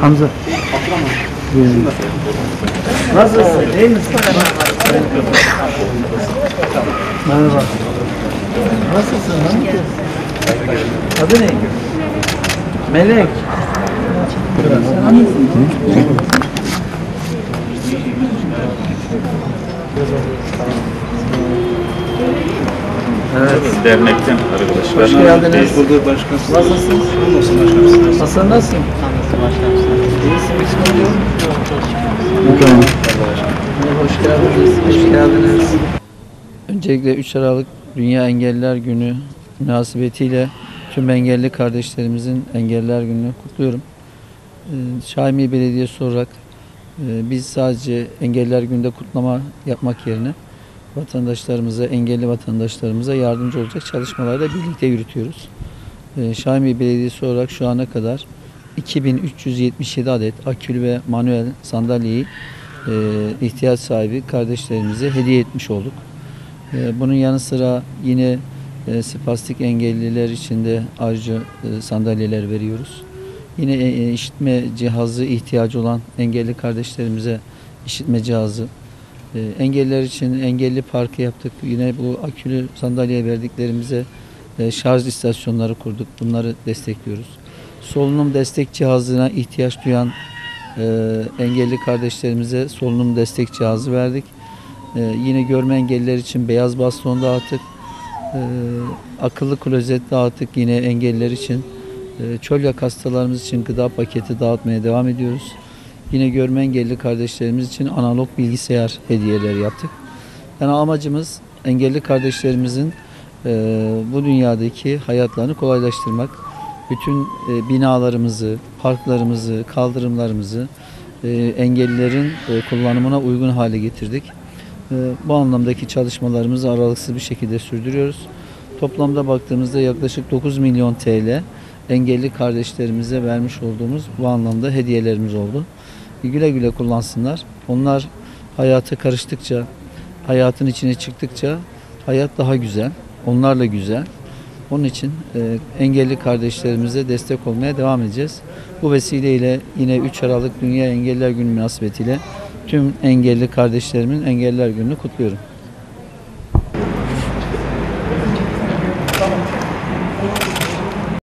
Hamza. Buyurun. Nasılsın? İyi misin? Merhaba. Nasılsın? Hamza? Adı ne? Melek. Sen nasılsın? Evet. Dernekten arkadaşlar. Hoş geldiniz. bulduk başkanım. Nasılsın? Nasılsın başkanım? Hasan nasılsın? İyisin, bir sorun yok. Hoş geldiniz, hoş geldiniz. Öncelikle 3 Aralık Dünya Engelliler Günü münasebetiyle tüm engelli kardeşlerimizin Engelliler Günü'nü kutluyorum. Ee, Şahimi Belediyesi olarak e, biz sadece Engelliler Günü'nde kutlama yapmak yerine vatandaşlarımıza, engelli vatandaşlarımıza yardımcı olacak çalışmaları birlikte yürütüyoruz. Ee, Şahimi Belediyesi olarak şu ana kadar 2377 adet akülü ve manuel sandalyeyi e, ihtiyaç sahibi kardeşlerimize hediye etmiş olduk. E, bunun yanı sıra yine e, spastik engelliler için de ayrıca e, sandalyeler veriyoruz. Yine e, e, işitme cihazı ihtiyacı olan engelli kardeşlerimize işitme cihazı. E, engelliler için engelli parkı yaptık. Yine bu akülü sandalye verdiklerimize e, şarj istasyonları kurduk. Bunları destekliyoruz. Solunum destek cihazına ihtiyaç duyan e, engelli kardeşlerimize solunum destek cihazı verdik. E, yine görme engelliler için beyaz baston dağıttık. Akıllı klozet dağıttık yine engelliler için. Çölyak hastalarımız için gıda paketi dağıtmaya devam ediyoruz. Yine görme engelli kardeşlerimiz için analog bilgisayar hediyeler yaptık. Yani amacımız engelli kardeşlerimizin e, bu dünyadaki hayatlarını kolaylaştırmak. Bütün e, binalarımızı, parklarımızı, kaldırımlarımızı e, engellilerin e, kullanımına uygun hale getirdik. E, bu anlamdaki çalışmalarımızı aralıksız bir şekilde sürdürüyoruz. Toplamda baktığımızda yaklaşık 9 milyon TL engelli kardeşlerimize vermiş olduğumuz bu anlamda hediyelerimiz oldu. Güle güle kullansınlar. Onlar hayata karıştıkça, hayatın içine çıktıkça hayat daha güzel. Onlarla güzel. Onun için e, engelli kardeşlerimize destek olmaya devam edeceğiz. Bu vesileyle yine 3 Aralık Dünya Engelliler Günü münasebetiyle tüm engelli kardeşlerimin Engelliler Günü'nü kutluyorum.